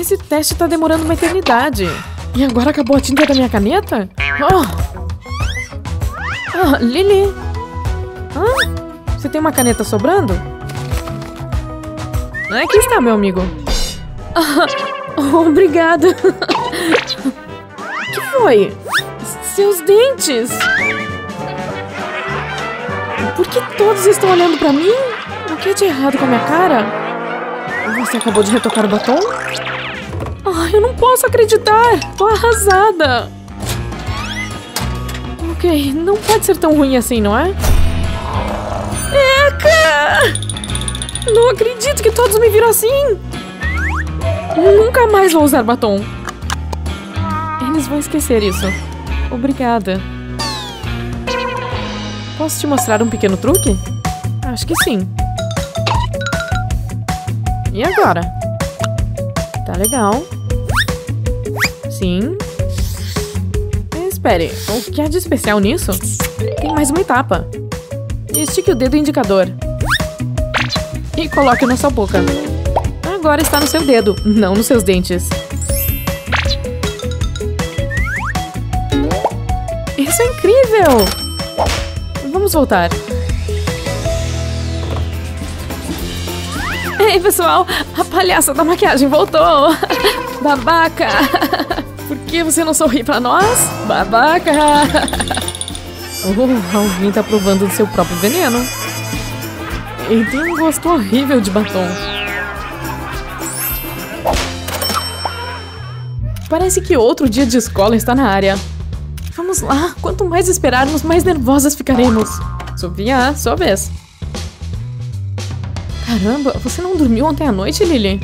Esse teste tá demorando uma eternidade. E agora acabou a tinta da minha caneta? Oh! Ah, Lili! Ah, você tem uma caneta sobrando? Aqui está, meu amigo. Ah, obrigada. O que foi? Seus dentes! Por que todos estão olhando pra mim? O que é de errado com a minha cara? Você acabou de retocar o batom? Eu não posso acreditar! Tô arrasada! Ok, não pode ser tão ruim assim, não é? Eca! Não acredito que todos me viram assim! Nunca mais vou usar batom. Eles vão esquecer isso. Obrigada. Posso te mostrar um pequeno truque? Acho que sim. E agora? Tá legal. Sim. Espere, o que há de especial nisso? Tem mais uma etapa. Estique o dedo indicador. E coloque na sua boca. Agora está no seu dedo, não nos seus dentes. Isso é incrível! Vamos voltar. Ei, pessoal! A palhaça da maquiagem voltou! Babaca! Que você não sorri pra nós? Babaca! Oh, alguém tá provando do seu próprio veneno. Ele tem um gosto horrível de batom. Parece que outro dia de escola está na área. Vamos lá, quanto mais esperarmos, mais nervosas ficaremos. Sofia, sua vez. Caramba, você não dormiu ontem à noite, Lily?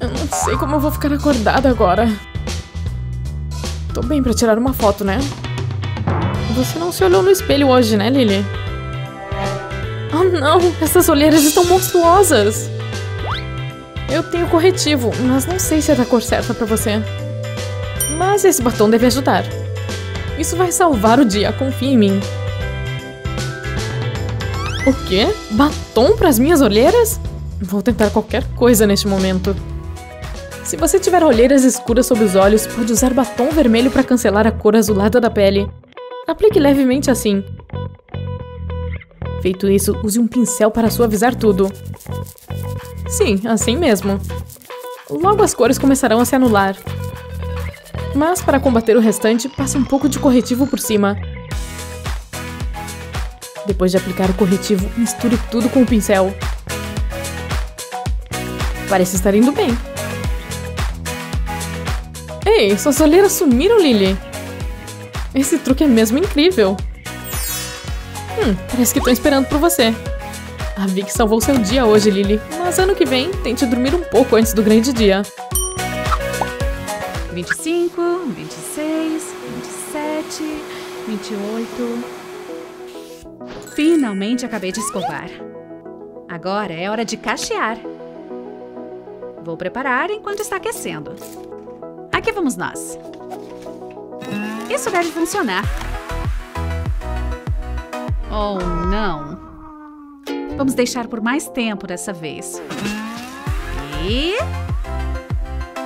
Eu não sei como eu vou ficar acordada agora. Tô bem pra tirar uma foto, né? Você não se olhou no espelho hoje, né, Lily? Oh não, essas olheiras estão monstruosas. Eu tenho corretivo, mas não sei se é da cor certa pra você. Mas esse batom deve ajudar. Isso vai salvar o dia, confia em mim. O quê? Batom para as minhas olheiras? Vou tentar qualquer coisa neste momento. Se você tiver olheiras escuras sob os olhos, pode usar batom vermelho para cancelar a cor azulada da pele. Aplique levemente assim. Feito isso, use um pincel para suavizar tudo. Sim, assim mesmo. Logo as cores começarão a se anular. Mas para combater o restante, passe um pouco de corretivo por cima. Depois de aplicar o corretivo, misture tudo com o pincel. Parece estar indo bem. Ei, suas olheiras sumiram, Lily. Esse truque é mesmo incrível. Hum, parece que estou esperando por você. A Vic salvou seu dia hoje, Lily. Mas ano que vem, tente dormir um pouco antes do grande dia. 25, 26, 27, 28. Finalmente acabei de escovar. Agora é hora de cachear. Vou preparar enquanto está aquecendo. Aqui vamos nós. Isso deve funcionar. Oh, não. Vamos deixar por mais tempo dessa vez. E...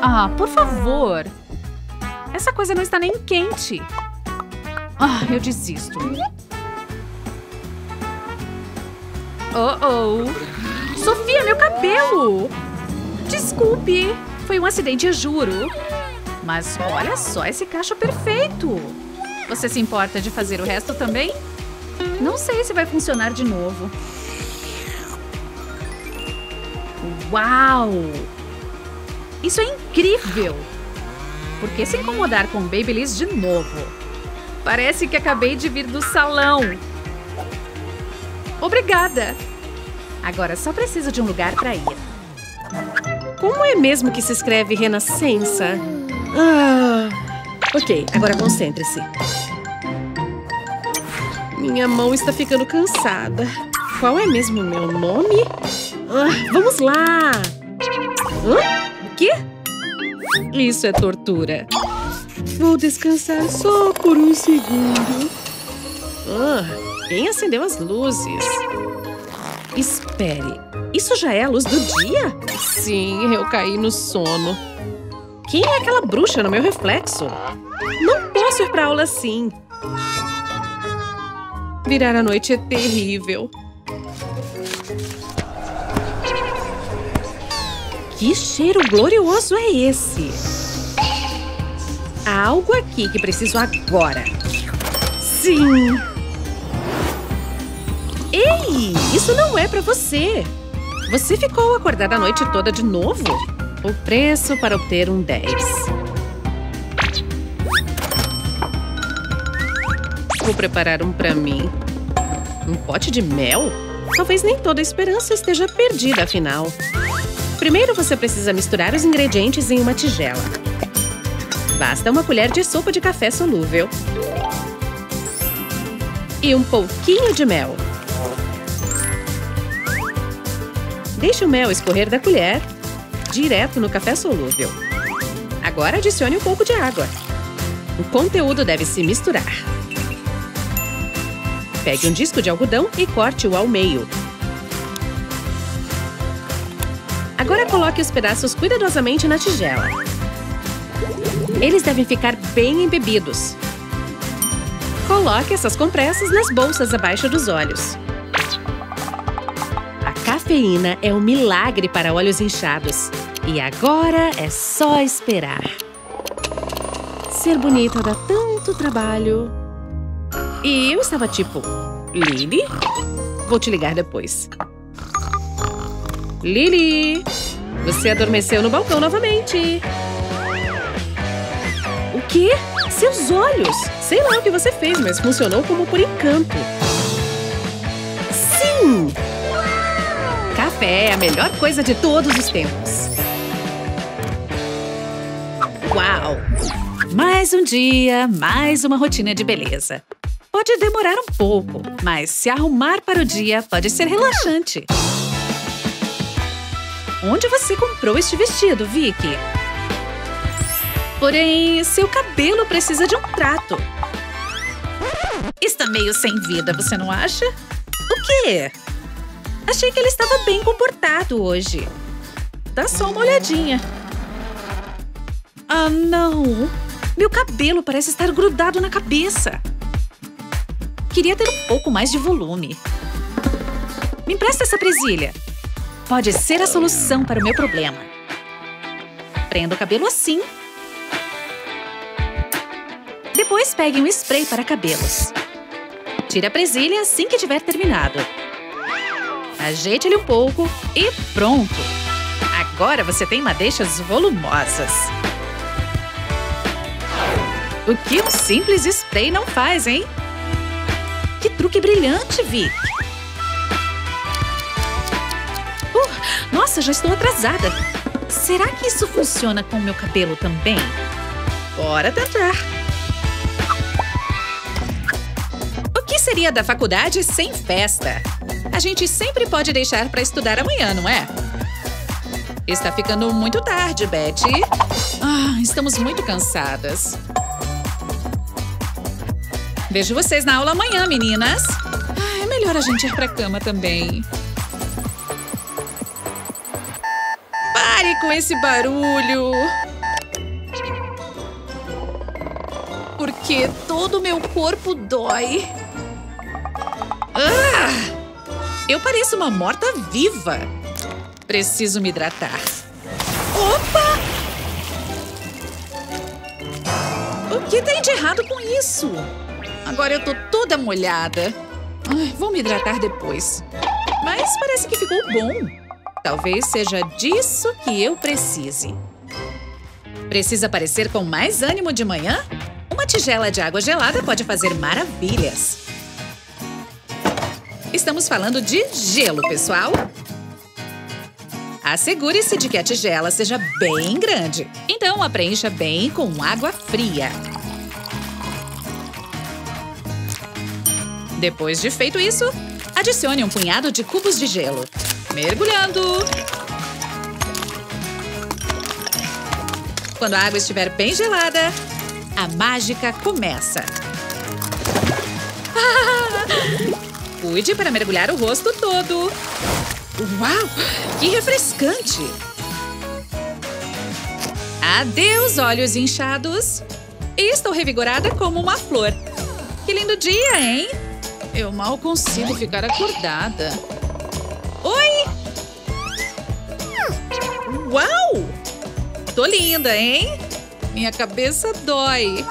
Ah, por favor. Essa coisa não está nem quente. Ah, eu desisto. Oh, oh. Sofia, meu cabelo! Desculpe. Foi um acidente, eu juro. Mas olha só esse cacho perfeito. Você se importa de fazer o resto também? Não sei se vai funcionar de novo. Uau! Isso é incrível! Por que se incomodar com Babyliss de novo? Parece que acabei de vir do salão. Obrigada! Agora só preciso de um lugar para ir. Como é mesmo que se escreve renascença? Ah, ok, agora concentre-se. Minha mão está ficando cansada. Qual é mesmo o meu nome? Ah, vamos lá! Hã? O quê? Isso é tortura. Vou descansar só por um segundo. Ah, quem acendeu as luzes? Espere, isso já é a luz do dia? Sim, eu caí no sono. Quem é aquela bruxa no meu reflexo? Não posso ir pra aula assim. Virar a noite é terrível. Que cheiro glorioso é esse? Há algo aqui que preciso agora. Sim! Ei, isso não é pra você. Você ficou acordada a noite toda de novo? O preço para obter um 10. Vou preparar um pra mim. Um pote de mel? Talvez nem toda a esperança esteja perdida, afinal. Primeiro você precisa misturar os ingredientes em uma tigela. Basta uma colher de sopa de café solúvel. E um pouquinho de mel. Deixe o mel escorrer da colher direto no café solúvel. Agora adicione um pouco de água. O conteúdo deve se misturar. Pegue um disco de algodão e corte-o ao meio. Agora coloque os pedaços cuidadosamente na tigela. Eles devem ficar bem embebidos. Coloque essas compressas nas bolsas abaixo dos olhos. Cafeína é um milagre para olhos inchados. E agora é só esperar. Ser bonita dá tanto trabalho. E eu estava tipo, Lily? Vou te ligar depois. Lily! Você adormeceu no balcão novamente. O quê? Seus olhos! Sei lá o que você fez, mas funcionou como por encanto. Café é a melhor coisa de todos os tempos. Uau! Mais um dia, mais uma rotina de beleza. Pode demorar um pouco, mas se arrumar para o dia pode ser relaxante. Onde você comprou este vestido, Vicky? Porém, seu cabelo precisa de um trato. Está meio sem vida, você não acha? O quê? Achei que ele estava bem comportado hoje. Dá só uma olhadinha. Ah, não! Meu cabelo parece estar grudado na cabeça. Queria ter um pouco mais de volume. Me empresta essa presilha. Pode ser a solução para o meu problema. Prenda o cabelo assim. Depois pegue um spray para cabelos. Tire a presilha assim que tiver terminado. Ajeite ele um pouco e pronto! Agora você tem madeixas volumosas. O que um simples spray não faz, hein? Que truque brilhante, Vic! Uh, nossa, já estou atrasada. Será que isso funciona com o meu cabelo também? Bora tentar. O que seria da faculdade sem festa? A gente sempre pode deixar para estudar amanhã, não é? Está ficando muito tarde, Betty. Ah, estamos muito cansadas. Vejo vocês na aula amanhã, meninas. Ah, é melhor a gente ir pra cama também. Pare com esse barulho! Porque todo o meu corpo dói. Ah! Eu pareço uma morta-viva. Preciso me hidratar. Opa! O que tem de errado com isso? Agora eu tô toda molhada. Ai, vou me hidratar depois. Mas parece que ficou bom. Talvez seja disso que eu precise. Precisa aparecer com mais ânimo de manhã? Uma tigela de água gelada pode fazer maravilhas. Estamos falando de gelo, pessoal. Assegure-se de que a tigela seja bem grande. Então, a preencha bem com água fria. Depois de feito isso, adicione um punhado de cubos de gelo. Mergulhando! Quando a água estiver bem gelada, a mágica começa. Cuide para mergulhar o rosto todo. Uau! Que refrescante! Adeus, olhos inchados. Estou revigorada como uma flor. Que lindo dia, hein? Eu mal consigo ficar acordada. Oi! Uau! Tô linda, hein? Minha cabeça dói.